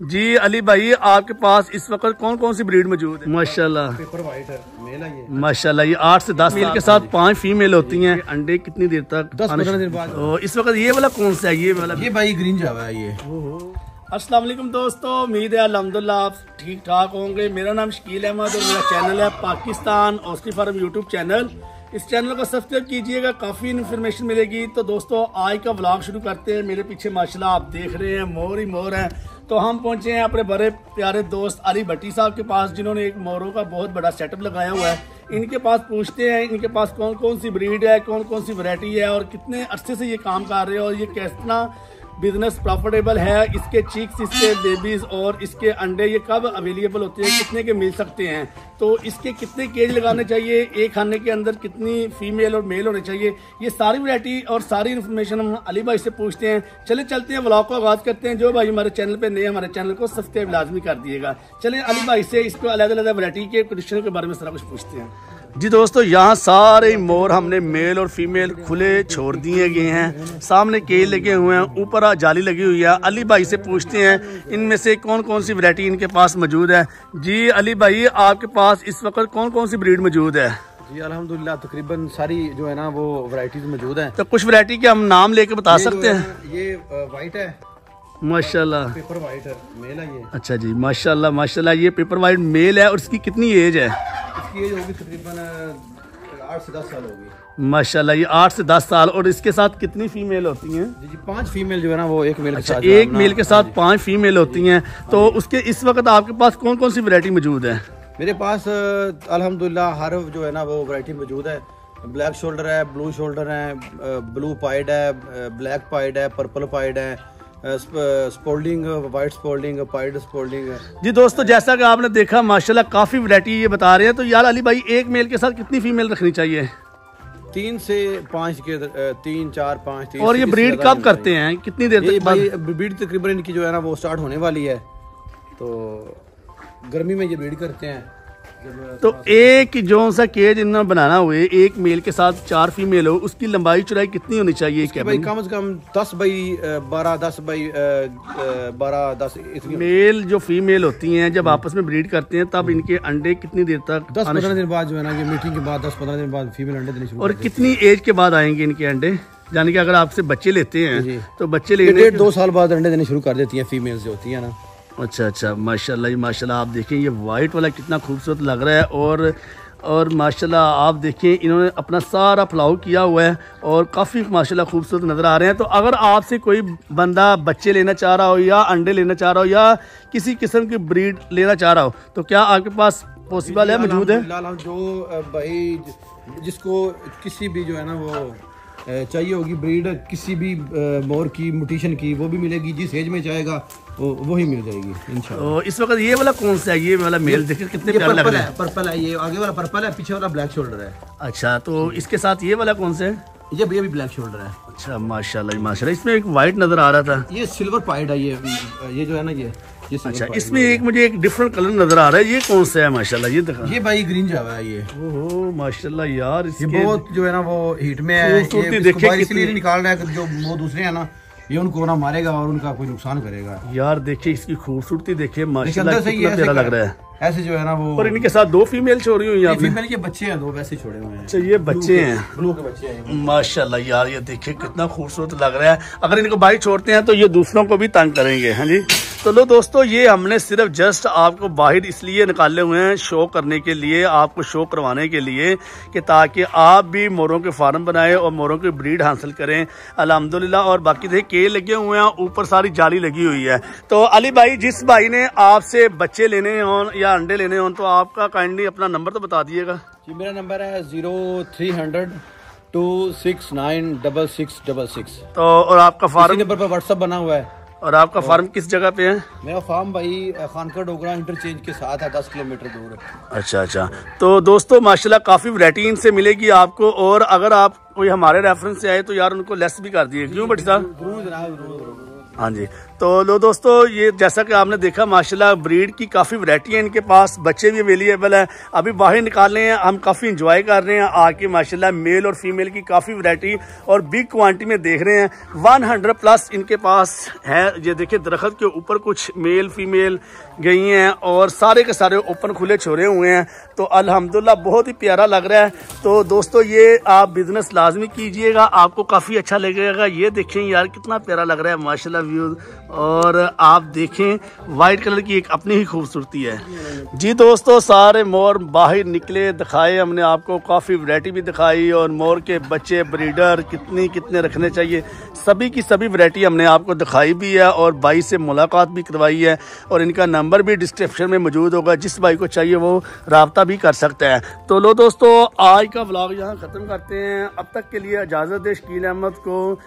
जी अली भाई आपके पास इस वक्त कौन कौन सी ब्रीड मौजूद है? माशाल्लाह। पेपर वाइट है मेल है ये। माशाल्लाह ये आठ से दस मेल के साथ पाँच फीमेल होती हैं। अंडे कितनी देर तक दस पंद्रह दिन बाद। ओ, इस वक्त ये वाला कौन सा है? ये वाला ये भाई ग्रीन जावा है ये। अस्सलाम वालेकुम दोस्तों उम्मीद है अल्हम्दुलिल्लाह आप ठीक ठाक होंगे। मेरा नाम शकील अहमद और मेरा चैनल है Pakistan ostrich farm YouTube channel इस चैनल को सब्सक्राइब कीजिएगा काफ़ी इन्फॉर्मेशन मिलेगी। तो दोस्तों आज का व्लॉग शुरू करते हैं। मेरे पीछे माशाल्लाह आप देख रहे हैं मोर ही मोर हैं। तो हम पहुँचे हैं अपने बड़े प्यारे दोस्त अली भट्टी साहब के पास, जिन्होंने एक मोरों का बहुत बड़ा सेटअप लगाया हुआ है। इनके पास पूछते हैं, इनके पास कौन कौन सी ब्रीड है कौन कौन सी वरायटी है, और कितने अरसे से ये काम कर रहे हैं, और ये कितना बिज़नेस प्रॉफिटेबल है, इसके चीक्स इसके बेबीज और इसके अंडे, ये कब अवेलेबल होते हैं, कितने के मिल सकते हैं? तो इसके कितने केज लगाने चाहिए? एक खाने के अंदर कितनी फीमेल और मेल होने चाहिए? ये सारी वैरायटी और सारी इन्फॉर्मेशन हम अली भाई से पूछते हैं। चले, चलते हैं ब्लॉग को आगाज़ करते हैं। जो भाई हमारे चैनल पे नए हमारे चैनल को सब्सक्राइब लाजमी कर दिएगा चले, अली भाई से इसको अलग अलग वरायटी के कंडीशन के बारे में सारा कुछ पूछते हैं। जी दोस्तों यहाँ सारे मोर हमने मेल और फीमेल खुले छोड़ दिए गए हैं। सामने केल लगे हुए हैं ऊपर जाली लगी हुई है। अली भाई से पूछते हैं इनमें से कौन कौन सी वैरायटी इनके पास मौजूद है? जी अली भाई आपके पास इस वक्त कौन कौन सी ब्रीड मौजूद है? जी अल्हम्दुलिल्लाह तकरीबन सारी जो है ना वो वैरायटीज मौजूद हैं। तो कुछ वैरायटी के हम नाम लेके बता सकते हैं? ये वाइट है। माशाल्लाह। पेपर वाइट है मेल है ये। अच्छा जी माशाल्लाह माशाल्लाह ये पेपर वाइट मेल है और इसकी कितनी एज है? इसकी एज होगी तकरीबन आठ से दस साल होगी। माशाल्लाह ये आठ से दस साल और इसके साथ कितनी फीमेल होती हैं? जी जी पाँच फीमेल जो है ना वो एक मेल के अच्छा साथ जो एक मेल के साथ पाँच फीमेल होती हैं। तो उसके इस वक्त आपके पास कौन कौन सी वैरायटी मौजूद है? मेरे पास अल्हम्दुलिल्लाह हर जो है ना वो वैरायटी मौजूद है। ब्लैक शोल्डर है ब्लू शोल्डर है ब्लू पाइड है ब्लैक पाइड है पर्पल पाइड है। स्पोल्डिंग वाइट स्पोल्डिंग पाइड स्पोल्डिंग जी दोस्तों जैसा कि आपने देखा माशाल्लाह काफ़ी वैरायटी ये बता रहे हैं। तो यार अली भाई एक मेल के साथ कितनी फीमेल रखनी चाहिए? तीन से पाँच के तीन चार पाँच तीन और ये ब्रीड कब करते हैं? कितनी देर तक भाई ब्रीड तकरीबन इनकी जो है ना वो स्टार्ट होने वाली है। तो गर्मी में ये ब्रीड करते हैं। तो एक जो सा केज इन्होंने बनाना हुए एक मेल के साथ चार फीमेल हो उसकी लंबाई चौड़ाई कितनी होनी चाहिए क्या भाई कम से कम दस बाई बारह दस बाई बारह दस इतनी मेल जो फीमेल होती हैं जब आपस में ब्रीड करते हैं तब इनके अंडे कितनी देर तक दस पंद्रह दिन बाद जो है ना ये मीटिंग के बाद दस पंद्रह दिन बाद फीमेल अंडे देने और कितनी एज के बाद आएँगे इनके अंडे? यानी कि अगर आपसे बच्चे लेते हैं तो बच्चे लेने डेढ़ दो साल बाद अंडे देने शुरू कर देती हैं फीमेल जो होती है ना। अच्छा अच्छा माशाल्लाह जी माशाल्लाह आप देखें ये वाइट वाला कितना खूबसूरत लग रहा है और और माशाल्लाह आप देखें इन्होंने अपना सारा फलाव किया हुआ है और काफ़ी माशाल्लाह खूबसूरत नज़र आ रहे हैं तो अगर आपसे कोई बंदा बच्चे लेना चाह रहा हो या अंडे लेना चाह रहा हो या किसी किस्म की ब्रीड लेना चाह रहा हो तो क्या आपके पास पॉसिबल है मौजूद है जो भाई जिसको किसी भी जो है ना वो अ, चाहिए होगी ब्रीड किसी भी मोर की म्यूटेशन की वो भी मिलेगी जिस एज में चाहेगा वो वही मिल जाएगी इंशाल्लाह तो इस वक्त ये वाला कौन सा है? ये वाला मेल देखिए कितने ये प्यारे लग रहे है पर्पल है ये आगे वाला पर्पल है पीछे वाला ब्लैक शोल्डर है। अच्छा तो इसके साथ ये वाला कौन सा है? ये ये भी ब्लैक शोल्डर है। अच्छा माशाल्लाह माशाल्लाह। इसमें एक वाइट नज़र आ रहा था। ये सिल्वर पाइड है ये ये जो है ना ये। अच्छा इसमें एक मुझे एक डिफरेंट कलर नज़र आ रहा है। ये कौन सा है? माशाल्लाह ये दिखा। ये भाई ग्रीन जावा है ये। ओहो माशाल्लाह यार ये बहुत जो है ना वो हीट में है। खूबसूरती ये देखिए इसलिए नहीं निकाल रहा है जो वो दूसरे हैं ना ये उनको ना मारेगा और उनका कोई नुकसान करेगा। यार देखिए इसकी खूबसूरती देखिए माशाल्लाह कितना प्यारा लग रहा है। ऐसे जो है ना वो और इनके साथ दो फीमेल छोड़ी हुई हैं ये फीमेल के बच्चे हैं दो वैसे छोड़े हुए हैं। अच्छा ये बच्चे हैं। ब्लू के बच्चे हैं माशाल्लाह यार ये देखिए कितना खूबसूरत लग रहा है। अगर इनको बाइक छोड़ते हैं तो ये दूसरों को भी तंग करेंगे हाँ जी? तो लो दोस्तों ये हमने सिर्फ़ जस्ट आपको बाहर इसलिए निकाले हुए हैं शो करने के लिए आपको शो करवाने के लिए कि ताकि आप भी मोरों के फार्म बनाए और मोरों की ब्रीड हासिल करें। अल्हम्दुलिल्लाह और बाकी देखिए केल लगे हुए हैं ऊपर सारी जाली लगी हुई है। तो अली भाई जिस भाई ने आपसे बच्चे लेने हों या अंडे लेने हों तो आपका काइंडली अपना नंबर तो बता दिएगा जी मेरा नंबर है zero three hundred two six nine double six double six. तो और आपका फार्म नंबर पर व्हाट्सअप बना हुआ है। और आपका तो फार्म किस जगह पे है? मेरा फार्म भाई खानका डोगरा इंटरचेंज के साथ है दस किलोमीटर दूर। है अच्छा अच्छा। तो दोस्तों माशाल्लाह काफ़ी वरायटी इनसे मिलेगी आपको और अगर आप कोई हमारे रेफरेंस से आए तो यार उनको लेस भी कर दिए। क्यों भट्टी साहब हाँ जी। तो लो दोस्तों, ये जैसा कि आपने देखा, माशाल्लाह ब्रीड की काफ़ी वैरायटी है इनके पास। बच्चे भी अवेलेबल हैं। अभी बाहर निकाल रहे हैं, हम काफ़ी इंजॉय कर रहे हैं। आके माशाल्लाह मेल और फीमेल की काफ़ी वैरायटी और बिग क्वांटिटी में देख रहे हैं। 100 प्लस इनके पास है। ये देखिए, दरख्त के ऊपर कुछ मेल फीमेल गई हैं और सारे के सारे ओपन खुले छोड़े हुए हैं। तो अल्हम्दुलिल्लाह, बहुत ही प्यारा लग रहा है। तो दोस्तों, ये आप बिज़नेस लाजमी कीजिएगा। आपको काफ़ी अच्छा लगेगा। ये देखें यार, कितना प्यारा लग रहा है, माशाल्लाह। व्यू और आप देखें वाइट कलर की एक अपनी ही खूबसूरती है। जी दोस्तों, सारे मोर बाहर निकले, दिखाए हमने आपको, काफ़ी वैरायटी भी दिखाई, और मोर के बच्चे ब्रीडर कितने कितने रखने चाहिए, सभी की सभी वैरायटी हमने आपको दिखाई भी है, और भाई से मुलाकात भी करवाई है, और इनका नंबर भी डिस्क्रिप्शन में मौजूद होगा, जिस भाई को चाहिए वो रबता भी कर सकता है। तो लो दोस्तों, आज का ब्लॉग यहाँ ख़त्म करते हैं। अब तक के लिए इजाज़त दे शकील अहमद को।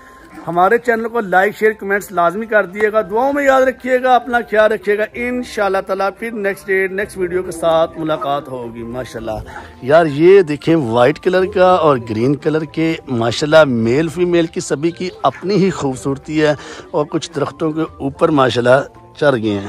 हमारे चैनल को लाइक, शेयर, कमेंट्स लाजमी कर दिएगा दुआओं में याद रखिएगा, अपना ख्याल रखिएगा। इन ताला फिर नेक्स्ट डे नेक्स्ट वीडियो के साथ मुलाकात होगी, माशाल्लाह। यार, ये देखें वाइट कलर का और ग्रीन कलर के, माशाल्लाह मेल फीमेल की सभी की अपनी ही खूबसूरती है और कुछ दरख्तों के ऊपर माशाला चढ़ गए हैं।